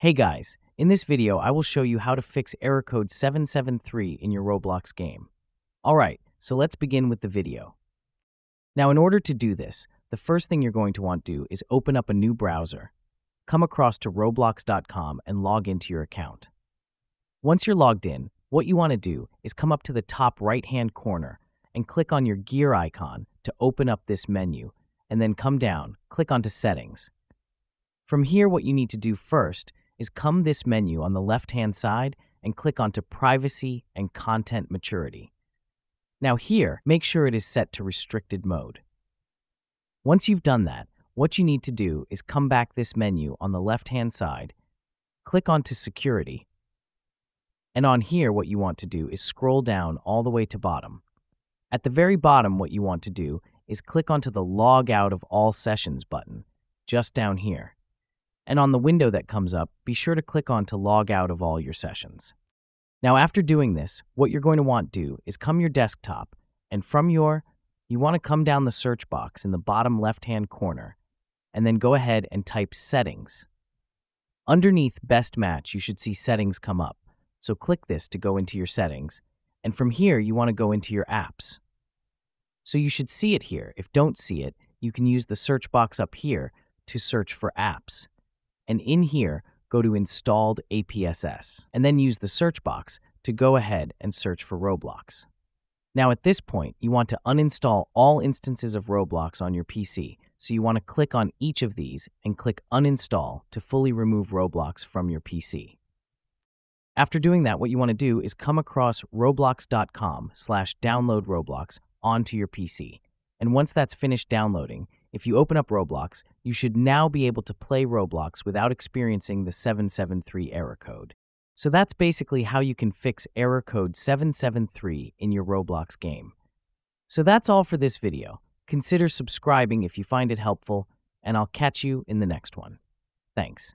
Hey guys, in this video I will show you how to fix error code 773 in your Roblox game. Alright, so let's begin with the video. Now in order to do this, the first thing you're going to want to do is open up a new browser, come across to roblox.com and log into your account. Once you're logged in, what you want to do is come up to the top right hand corner and click on your gear icon to open up this menu, and then come down, click onto settings. From here, what you need to do first is come this menu on the left hand side and click onto privacy and content maturity. Now here, make sure it is set to restricted mode. Once you've done that, what you need to do is come back this menu on the left hand side, click onto security, and on here what you want to do is scroll down all the way to bottom. At the very bottom what you want to do is click onto the log out of all sessions button, just down here. And on the window that comes up, be sure to click on to log out of all your sessions. Now after doing this, what you're going to want to do is come your desktop, and from your, you want to come down the search box in the bottom left-hand corner, and then go ahead and type Settings. Underneath Best Match, you should see Settings come up, so click this to go into your settings, and from here you want to go into your apps. So you should see it here. If don't see it, you can use the search box up here to search for apps and in here, go to Installed Apps, and then use the search box to go ahead and search for Roblox. Now at this point, you want to uninstall all instances of Roblox on your PC, so you want to click on each of these and click Uninstall to fully remove Roblox from your PC. After doing that, what you want to do is come across roblox.com slash download Roblox onto your PC. And once that's finished downloading, if you open up Roblox, you should now be able to play Roblox without experiencing the 773 error code. So that's basically how you can fix error code 773 in your Roblox game. So that's all for this video. Consider subscribing if you find it helpful, and I'll catch you in the next one. Thanks.